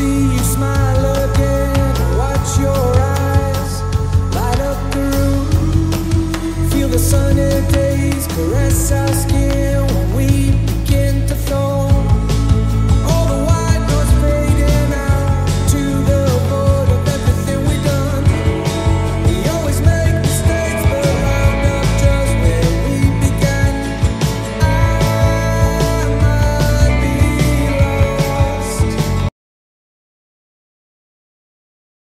see you smile again. Watch your